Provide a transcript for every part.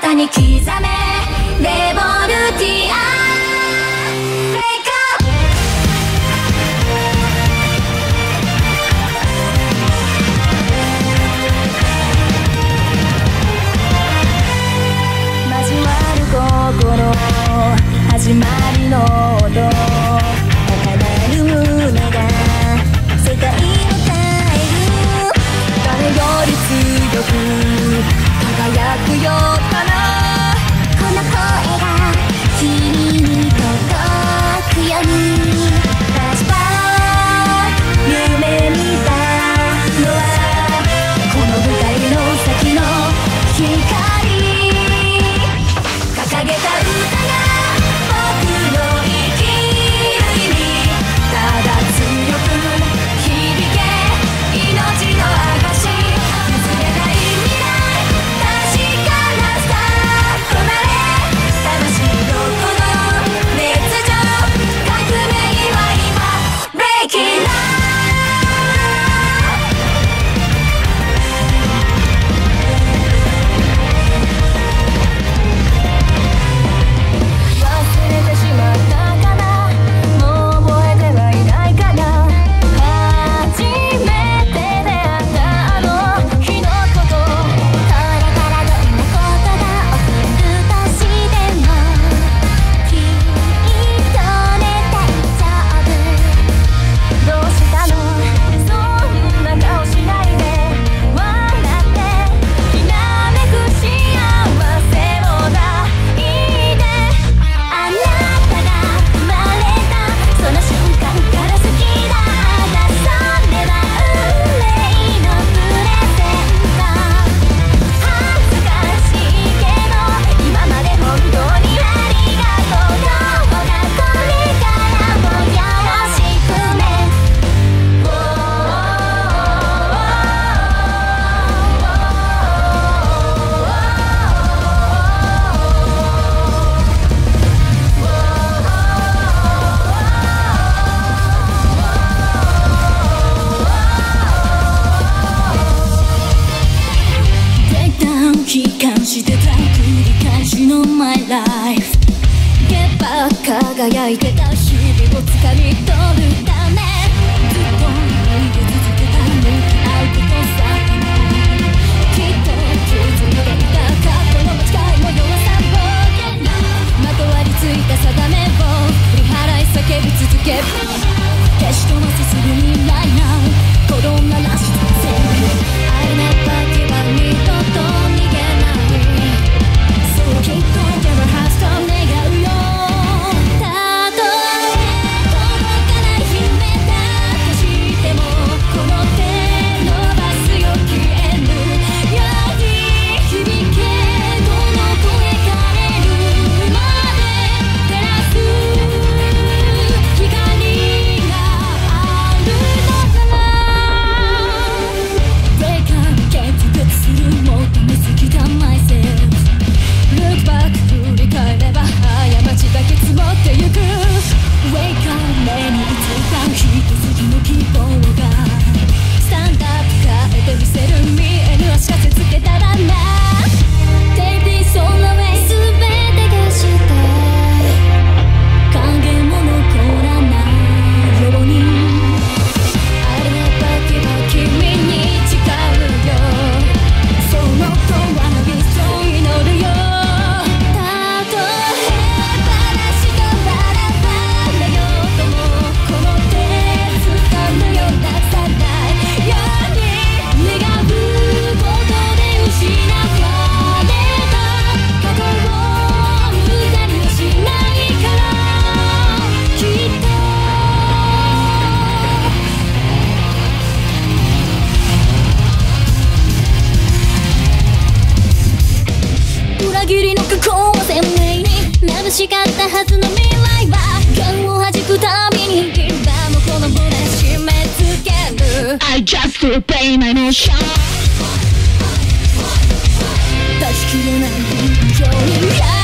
肩に刻めレボルティアじわる心始まりの悲観してた繰り返しのマイライフゲッパー輝いてた日々をつかみ取るため。ずっと逃げ続けた向き合うことさきっと気づいていた。過去の間違いも弱さもまとわりついた定めを振り払い叫び続け消し飛ばれすぐ未来なコロな転がらししかったはずの未来は弦を弾くたびにリバもこの胸締め付ける。I just repay my n o t i o n 出し切れない現状に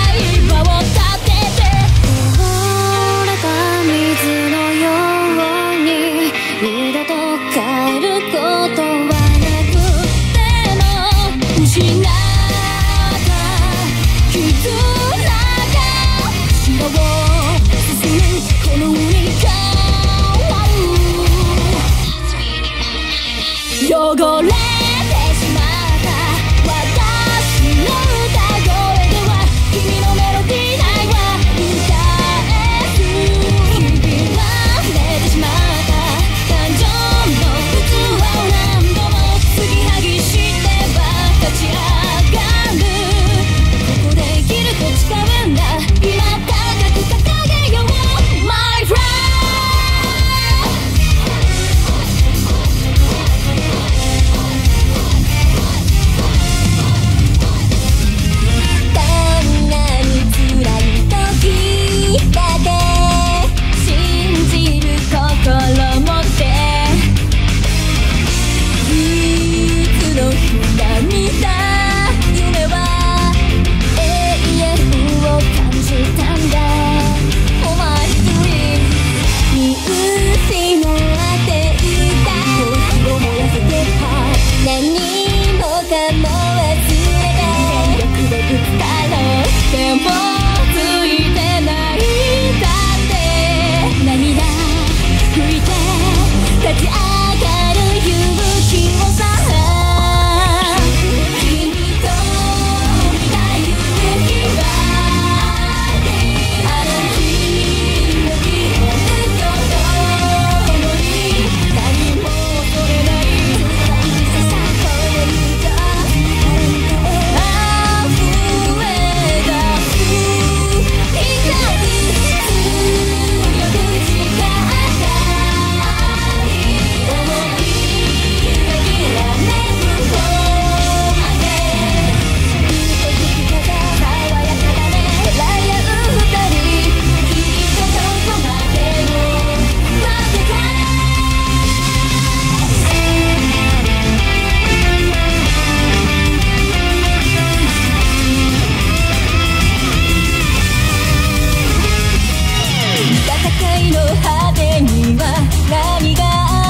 界の果てには何が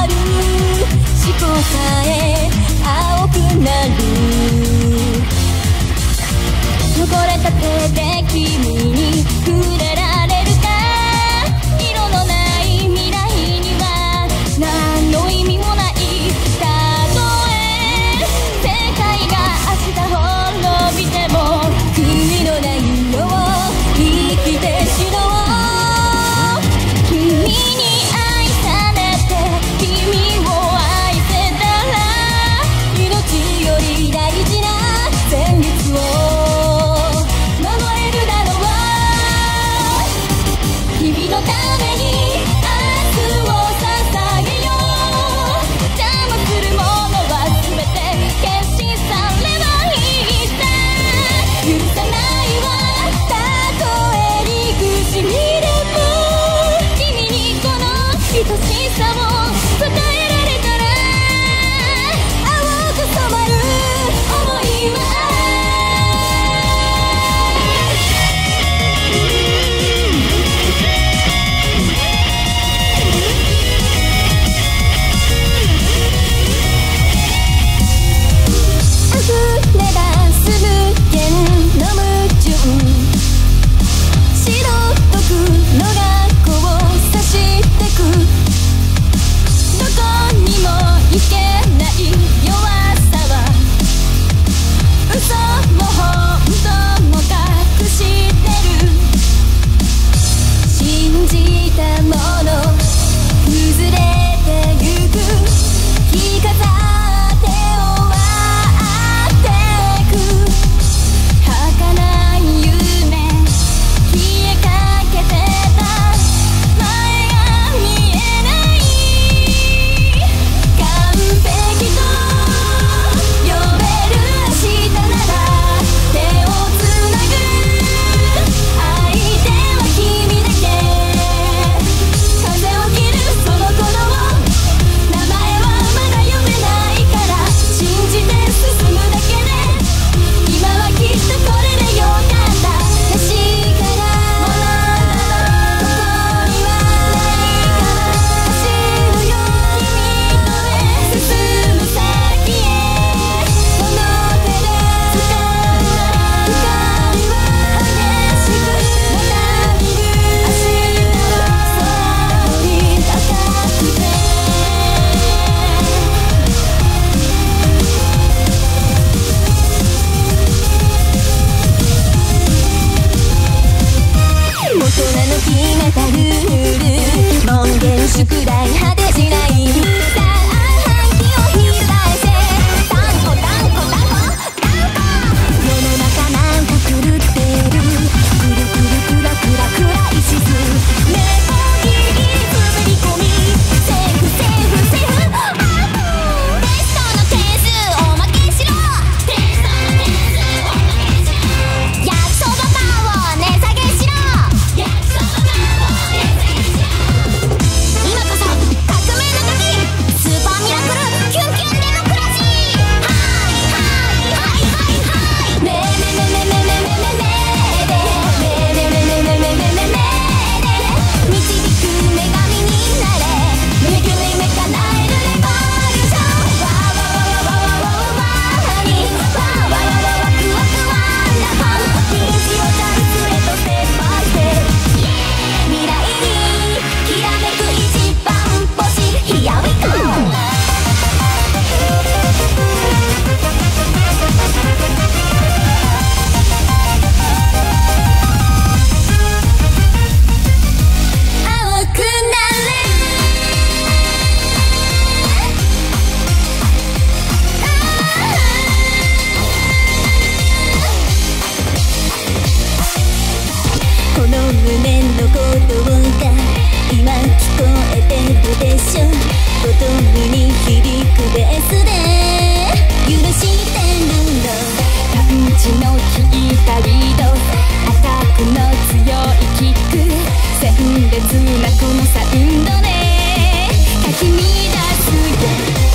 ある思考さえ青くなる。汚れた手で君に触れ音が今聞こえてるでしょ。ボトムに響くベースで許してるのパンチの効いたリードアタックの強いキック鮮烈なこのサウンドでかき乱すよ